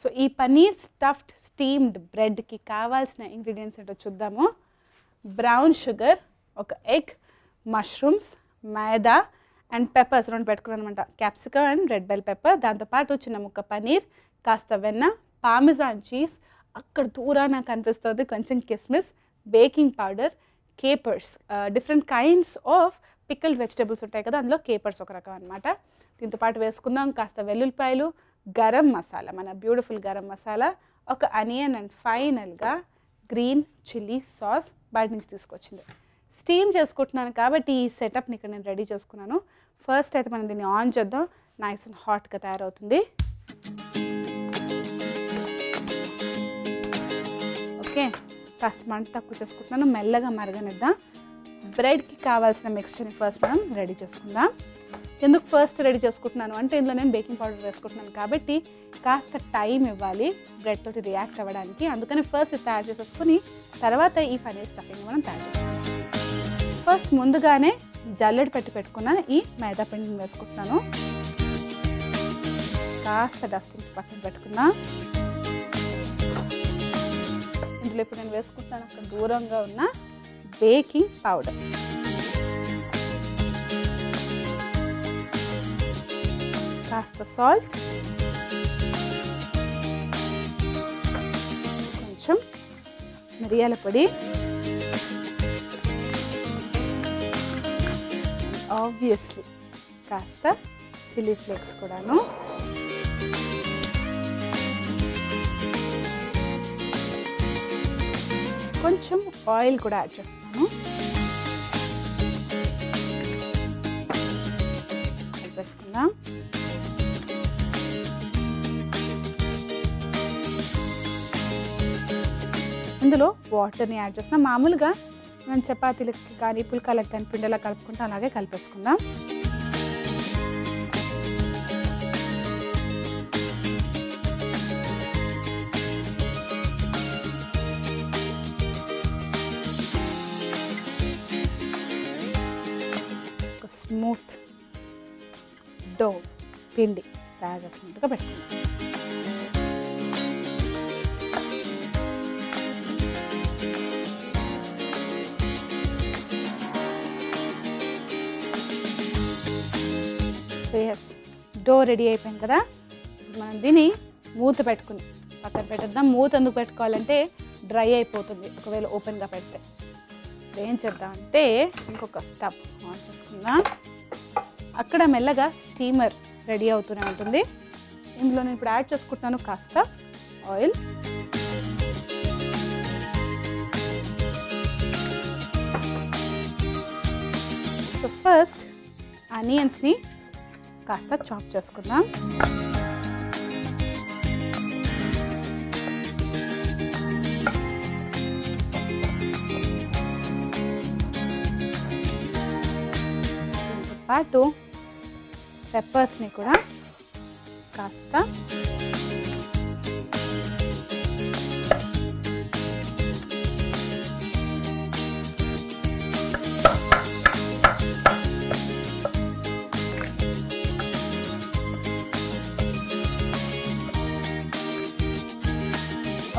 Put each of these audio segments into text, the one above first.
So ఈ paneer stuffed steamed బ్రెడ్కి కావాల్సిన ingredients ఏంటో చూద్దాము. బ్రౌన్ షుగర్ ఒక egg mushrooms maida and peppers రెండు పెట్టుకున్నాను అనమాట capsicum and red bell pepper. దాంతోపాటు చిన్న ముక్క పనీర్ కాస్త వెన్న పామిజాన్ చీజ్. అక్కడ దూరాన కనిపిస్తుంది కొంచెం కిస్మిస్ baking powder capers different kinds of pickled vegetables ఉంటాయి కదా అందులో కేపర్స్ ఒక రకం అనమాట దీంతో పాటు వేసుకుందాం. కాస్త వెల్లుల్లిపాయలు గరం మసాలా మన బ్యూటిఫుల్ గరం మసాలా ఒక అనియన్ అండ్ ఫైనల్గా గ్రీన్ చిల్లీ సాస్ బయట నుంచి తీసుకొచ్చింది. స్టీమ్ చేసుకుంటున్నాను కాబట్టి ఈ సెటప్ని ఇక్కడ నేను రెడీ చేసుకున్నాను. ఫస్ట్ అయితే మనం దీన్ని ఆన్ చేద్దాం. నైస్ అండ్ హాట్గా తయారవుతుంది. ఓకే కాస్త మంట తక్కువ చేసుకుంటున్నాను. మెల్లగా మరగనిద్దాం. బ్రెడ్కి కావాల్సిన మిక్స్చర్ని ఫస్ట్ మనం రెడీ చేసుకుందాం. ఎందుకు ఫస్ట్ రెడీ చేసుకుంటున్నాను? అంటే ఇందులో నేను బేకింగ్ పౌడర్ వేసుకుంటున్నాను కాబట్టి కాస్త టైం ఇవ్వాలి బ్రెడ్ తోటి రియాక్ట్ అవ్వడానికి. అందుకని ఫస్ట్ ఇది తయారు చేసేసుకుని తర్వాత ఈ పనీర్ స్టఫింగ్ మనం తయారు చేసుకుంటాం ఫస్ట్ ముందుగానే జల్లెడ పెట్టి పెట్టుకున్న ఈ మైదా పిండిని వేసుకుంటున్నాను. కాస్త డస్టింగ్ పక్కన పెట్టుకున్నా. ఇందులో ఇప్పుడు నేను వేసుకుంటున్నాను అక్కడ దూరంగా ఉన్న బేకింగ్ పౌడర్ కాస్త సాల్ట్ కొంచెం మిరియాల పొడి. ఆబ్వియస్లీ కాస్త చిల్లీ ఫ్లేక్స్ కూడాను. కొంచెం ఆయిల్ కూడా యాడ్ చేస్తాను. కలిపేసుకుందాం. ఇందులో వాటర్ని యాడ్ చేస్తున్నాం. మామూలుగా మనం చపాతీలకి కానీ పుల్కాలకి కానీ పిండిలా కలుపుకుంటాం అలాగే కలిపేసుకుందాం. స్మూత్ డో పిండి తయారు చేసుకున్నట్టుగా పెట్టుకుందాం. డో రెడీ అయిపోయింది కదా? మనం దీన్ని మూత పెట్టుకుని పక్కన పెట్టేద్దాం. మూత ఎందుకు పెట్టుకోవాలంటే డ్రై అయిపోతుంది ఒకవేళ ఓపెన్గా పెడితే. ఏం చేద్దాం అంటే ఇంకొక స్టవ్ ఆన్ చేసుకుందాం. అక్కడ మెల్లగా స్టీమర్ రెడీ అవుతూనే ఉంటుంది. ఇందులో నేను ఇప్పుడు యాడ్ చేసుకుంటున్నాను కాస్త ఆయిల్. సో ఫస్ట్ ఆనియన్స్ని కాస్త చాప్ చేసుకుందాం. పాటు పెప్పర్స్ని కూడా కాస్త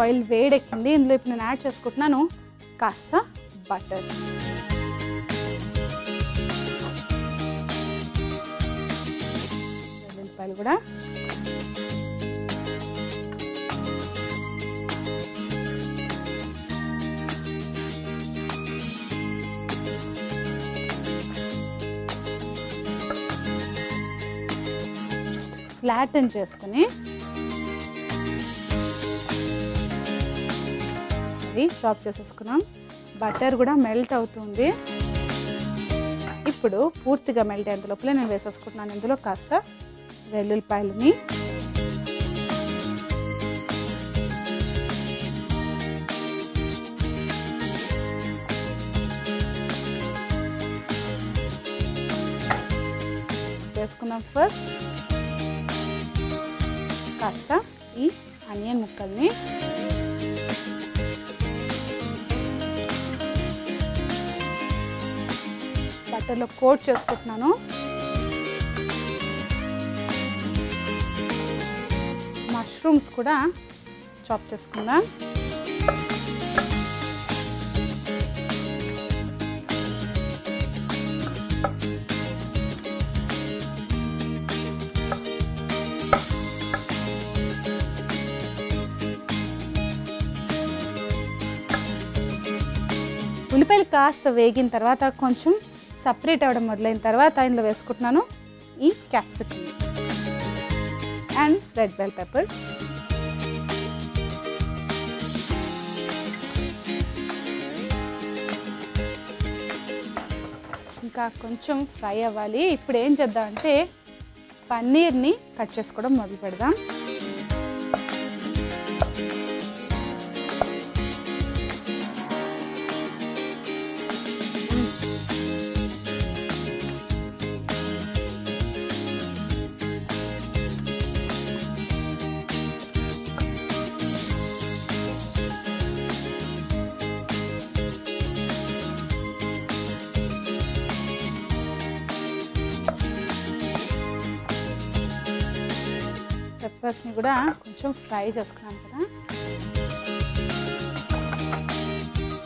ఆయిల్ వేడెక్కింది. ఇందులో ఇప్పుడు నేను యాడ్ చేసుకుంటున్నాను కాస్త బటర్. ఉల్లిపాయలు కూడా. ఫ్లాటన్ చేసుకుని అది చాప్ చేసేసుకున్నాం. బటర్ కూడా మెల్ట్ అవుతుంది. ఇప్పుడు పూర్తిగా మెల్ట్ అయ్యేంత లోపలే నేను వేసేసుకుంటున్నాను. ఇందులో కాస్త వెల్లుల్లిపాయలని. వేసుకుందాం ఫస్ట్ కాస్త ఈ ఆనియన్ ముక్కల్ని. బటర్లో కోట్ చేసుకుంటున్నాను. మష్రూమ్స్ కూడా చాప్ చేసుకుందాం. ఉల్లిపాయలు కాస్త వేగిన తర్వాత కొంచెం సపరేట్ అవ్వడం మొదలైన తర్వాత ఇందులో వేసుకుంటున్నాను ఈ capsicum. And red bell pepper ఇంకా కొంచెం ఫ్రై అవ్వాలి. ఇప్పుడు ఏం చేద్దామంటే పన్నీర్ని కట్ చేసుకోవడం మొదలు పెడదాం. పెప్పర్స్ని కూడా కొంచెం ఫ్రై చేసుకున్నాం కదా.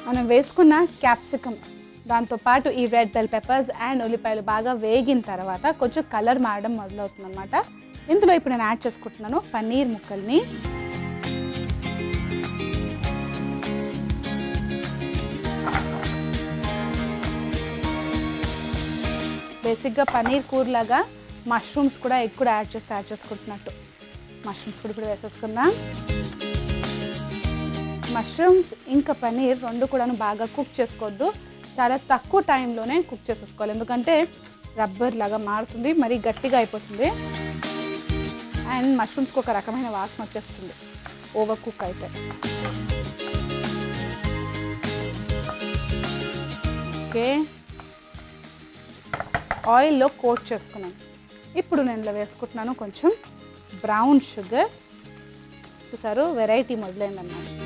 మనం వేసుకున్న క్యాప్సికమ్ దాంతోపాటు ఈ రెడ్ బెల్ పెప్పర్స్ అండ్ ఉల్లిపాయలు బాగా వేగిన తర్వాత కొంచెం కలర్ మారడం మొదలవుతుంది అనమాట ఇందులో ఇప్పుడు నేను యాడ్ చేసుకుంటున్నాను పన్నీర్ ముక్కల్ని. బేసిక్గా పన్నీర్ కూర లాగా మష్రూమ్స్ కూడా ఎక్కువ యాడ్ చేస్తే యాడ్ చేసుకుంటున్నట్టు. మష్రూమ్స్ కూడా ఇప్పుడు వేసేసుకుందాం. మష్రూమ్స్ ఇంకా పన్నీర్ రెండు కూడా బాగా కుక్ చేసుకోవద్దు. చాలా తక్కువ టైంలోనే కుక్ చేసేసుకోవాలి. ఎందుకంటే రబ్బర్ లాగా మారుతుంది మరీ గట్టిగా అయిపోతుంది. అండ్ మష్రూమ్స్కి ఒక రకమైన వాసన వచ్చేస్తుంది. ఓవర్ కుక్ అయితే. ఓకే. ఆయిల్లో కోట్ చేసుకున్నాను. ఇప్పుడు నేను ఇలా వేసుకుంటున్నాను కొంచెం బ్రౌన్ షుగర్. చూసారు? వెరైటీ మొదలైందన్నమాట.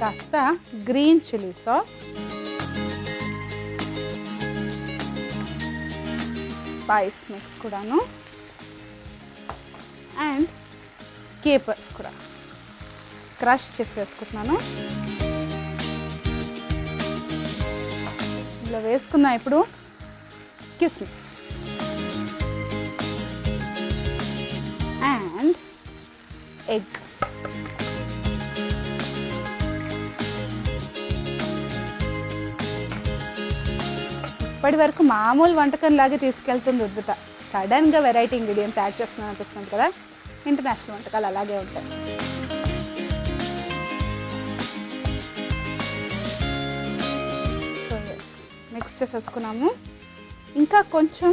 కాస్త green chilli sauce. Spice mix కూడాను. అండ్ కేపర్స్ కూడా. క్రష్ చేసి వేసుకుంటున్నాను. ఇలా వేసుకున్నా ఇప్పుడు కిస్మిస్. ఎగ్. ఇప్పటి వరకు మామూలు వంటకం లాగే తీసుకెళ్తుంది ఉద్భుత సడన్గా వెరైటీ ఇంగ్రీడియంట్స్ యాడ్ చేస్తున్నాను అనిపిస్తుంది కదా? ఇంటర్నేషనల్ వంటకాలు అలాగే ఉంటాయి. సో మిక్స్ చేసేసుకున్నాము. ఇంకా కొంచెం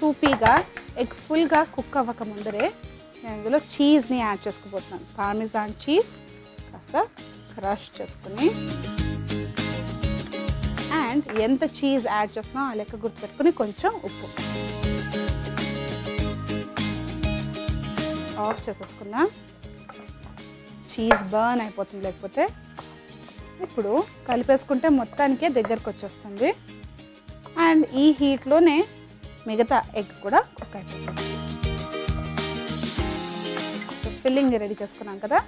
సూపీగా ఎగ్ ఫుల్గా కుక్ అవ్వక ముందరే నేను ఇందులో చీజ్ని యాడ్ చేసుకోబోతున్నాను పార్మిజాన్ చీజ్ కాస్త క్రష్ చేసుకుని. అండ్ ఎంత చీజ్ యాడ్ చేస్తున్నామో ఆ లెక్క గుర్తుపెట్టుకుని కొంచెం ఉప్పు. ఆఫ్ చేసేసుకుందాం. చీజ్ బర్న్ అయిపోతుంది లేకపోతే ఇప్పుడు కలిపేసుకుంటే మొత్తానికే దగ్గరకు వచ్చేస్తుంది. అండ్ ఈ హీట్లోనే మిగతా ఎగ్ కూడా కుక్ అయిపోతుంది ఫిల్లింగ్ రెడీ చేసుకున్నాం కదా.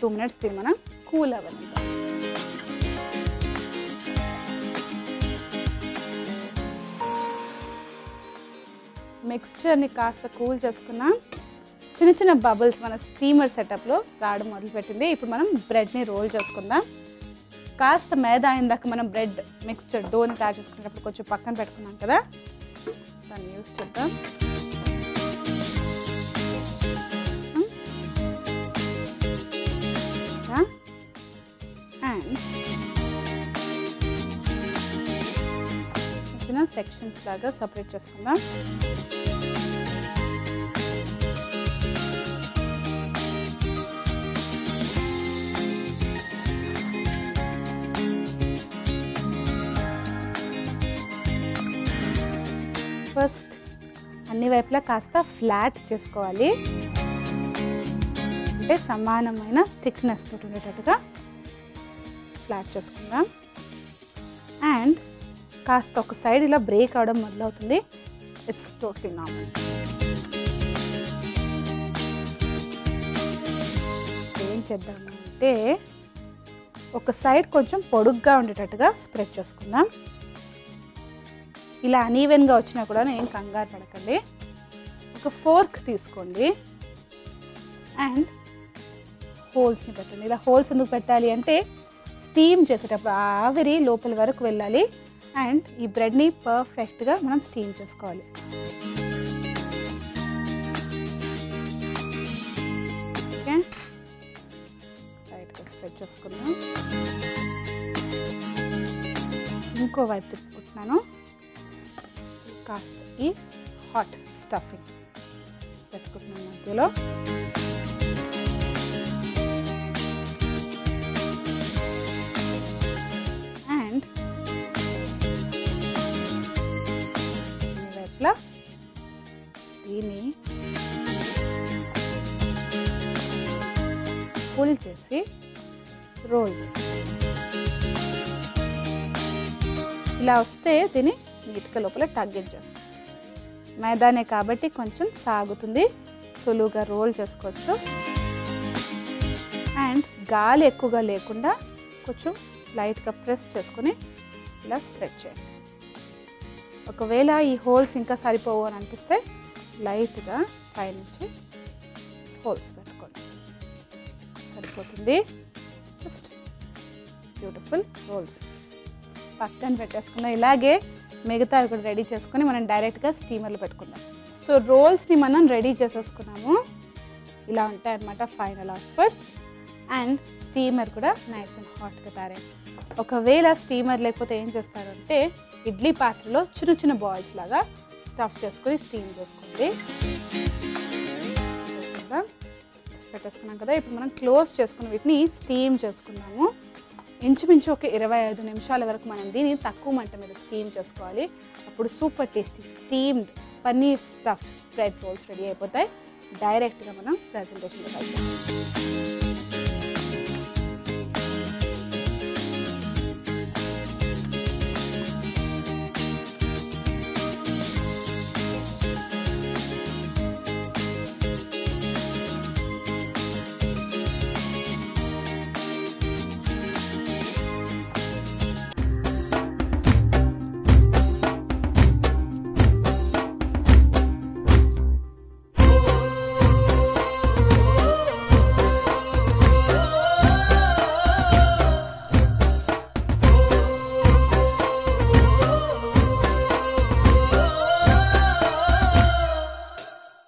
టూ మినిట్స్ దీన్ని మనం కూల్ అవ్వాలి మిక్స్చర్ని కాస్త కూల్ చేసుకున్నాం చిన్న చిన్న బబుల్స్ మన స్టీమర్ సెటప్లో రావడం మొదలుపెట్టింది. ఇప్పుడు మనం బ్రెడ్ని రోల్ చేసుకుందాం. కాస్త మేదా ఇందాక మనం బ్రెడ్ మిక్స్చర్ డోని తయారు చేసుకునేటప్పుడు కొంచెం పక్కన పెట్టుకున్నాం కదా. దాన్ని యూస్ చేద్దాం. అండ్ సెక్షన్స్ లాగా సపరేట్ చేసుకుందాం. ఫస్ట్ అన్ని వైపులా కాస్త ఫ్లాట్ చేసుకోవాలి. అంటే సమానమైన థిక్నెస్ తోటి ఉండేటట్టుగా ఫ్లాట్ చేసుకుందాం. అండ్ కాస్త ఒక సైడ్ ఇలా బ్రేక్ అవడం మొదలవుతుంది. ఇట్స్ టోటలీ నార్మల్ ఏం అంటే ఒక సైడ్ కొంచెం పొడుగ్గా ఉండేటట్టుగా స్ప్రెడ్ చేసుకుందాం. ఇలా అనీవెన్గా వచ్చినా కూడా ఏం కంగారు పడకండి. ఒక ఫోర్క్ తీసుకోండి. అండ్ హోల్స్ని పెట్టండి. ఇలా హోల్స్ ఎందుకు పెట్టాలి అంటే స్టీమ్ చేసేటప్పుడు ఆవిరి లోపలి వరకు వెళ్ళాలి. అండ్ ఈ బ్రెడ్ని పర్ఫెక్ట్గా మనం స్టీమ్ చేసుకోవాలి. ఓకే. రైట్గా స్ప్రెడ్ చేసుకున్నాను ఇంకో వైపు తిప్పుకుంటున్నాను. కాస్త ఈ హాట్ స్టఫింగ్ పెట్టుకుంటున్నాను మధ్యలో. దీన్ని పుల్ చేసి రోల్ చేసి. ఇలా వస్తే దీన్ని నీట్గా లోపల తగ్గించేస్తాం మైదానే కాబట్టి కొంచెం సాగుతుంది. సులువుగా రోల్ చేసుకోవచ్చు. అండ్ గాలి ఎక్కువగా లేకుండా కొంచెం లైట్గా ప్రెస్ చేసుకొని ఇలా స్ప్రెడ్ చేయండి. ఒకవేళ ఈ హోల్స్ ఇంకా సరిపోవు అని అనిపిస్తే లైట్గా పైనుంచి హోల్స్ పెట్టుకోండి. సరిపోతుంది. జస్ట్ బ్యూటిఫుల్ రోల్స్ పక్కన పెట్టేసుకున్న ఇలాగే మిగతా కూడా రెడీ చేసుకొని మనం డైరెక్ట్గా స్టీమర్లో పెట్టుకుందాం. సో రోల్స్ని మనం రెడీ చేసేసుకున్నాము. ఇలా ఉంటాయి అన్నమాట ఫైనల్ అవుట్పుట్ అండ్ స్టీమర్ కూడా నైస్ అండ్ హాట్గా తయారై ఒకవేళ స్టీమర్ లేకపోతే ఏం చేస్తారంటే ఇడ్లీ పాత్రలో చిన్న చిన్న బాల్స్ లాగా స్టఫ్ చేసుకొని స్టీమ్ చేసుకోండి. చేసుకుందాం. పెట్టేసుకున్నాం కదా ఇప్పుడు మనం క్లోజ్ చేసుకున్న వీటిని స్టీమ్ చేసుకున్నాము ఇంచుమించు ఒక ఇరవై ఐదు నిమిషాల వరకు మనం దీన్ని తక్కువ మంట మీద స్టీమ్ చేసుకోవాలి. అప్పుడు super tasty steamed paneer stuff bread rolls ready అయిపోతాయి. డైరెక్ట్గా మనం ప్రజెంటేషన్లో